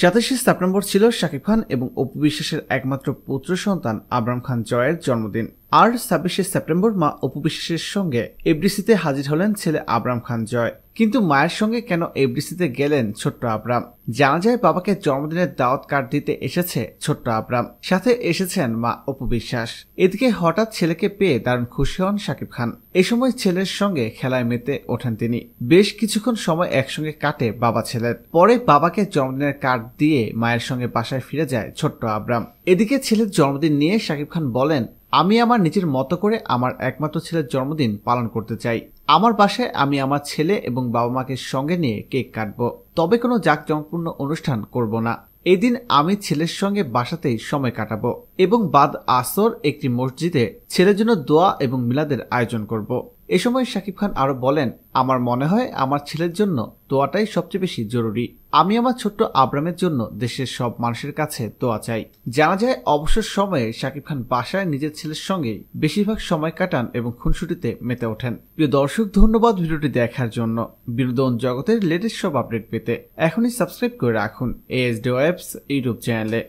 সাতাশে সেপ্টেম্বর ছিল শাকিব খান এবং অপু বিশ্বাসের একমাত্র পুত্র সন্তান আবরাম খান জয়ের জন্মদিন। আর ছাব্বিশে সেপ্টেম্বর মা অপুবিশ্বাসের সঙ্গে এফডিসিতে হাজির হলেন ছেলে আবরাম খান জয়। কিন্তু মায়ের সঙ্গে কেন এফডিসিতে গেলেন ছোট্ট আবরাম? জানা যায় বাবাকে জন্মদিনের দাওয়াত কার্ড দিতে এসেছে ছোট্ট আবরাম। সাথে এসেছেন মা অপু বিশ্বাস এদিকে হঠাৎ ছেলেকে পেয়ে দারুণ খুশি হন শাকিব খান। এ সময় ছেলের সঙ্গে খেলায় মেতে ওঠেন তিনি। বেশ কিছুক্ষণ সময় একসঙ্গে কাটে বাবা ছেলের। পরে বাবাকে জন্মদিনের কার্ড দিয়ে মায়ের সঙ্গে বাসায় ফিরে যায় ছোট্ট আবরাম। এদিকে ছেলের জন্মদিন নিয়ে শাকিব খান বলেন আমি আমার নিজের মতো করে আমার একমাত্র ছেলের জন্মদিন পালন করতে চাই। আমার বাসায় আমি আমার ছেলে এবং বাবা মাকে সঙ্গে নিয়ে কেক কাটব। তবে কোনো জাঁকজমকপূর্ণ অনুষ্ঠান করব না। এদিন আমি ছেলের সঙ্গে বাসাতেই সময় কাটাবো এবং বাদ আসর একটি মসজিদে ছেলের জন্য দোয়া এবং মিলাদের আয়োজন করব। এ সময় শাকিব খান আরও বলেন, আমার মনে হয় আমার ছেলের জন্য দোয়াটাই সবচেয়ে বেশি জরুরি। আমি আমার ছোট্ট আব্রামের জন্য দেশের সব মানুষের কাছে দোয়া চাই। জানা যায়, অবসর সময়ে শাকিব খান বাসায় নিজের ছেলের সঙ্গে বেশিরভাগ সময় কাটান এবং খুনসুটিতে মেতে ওঠেন। প্রিয় দর্শক, ধন্যবাদ ভিডিওটি দেখার জন্য। বিনোদন জগতের লেটেস্ট সব আপডেট পেতে এখনই সাবস্ক্রাইব করে রাখুন এএসডি ওয়েবস ইউটিউব চ্যানেলে।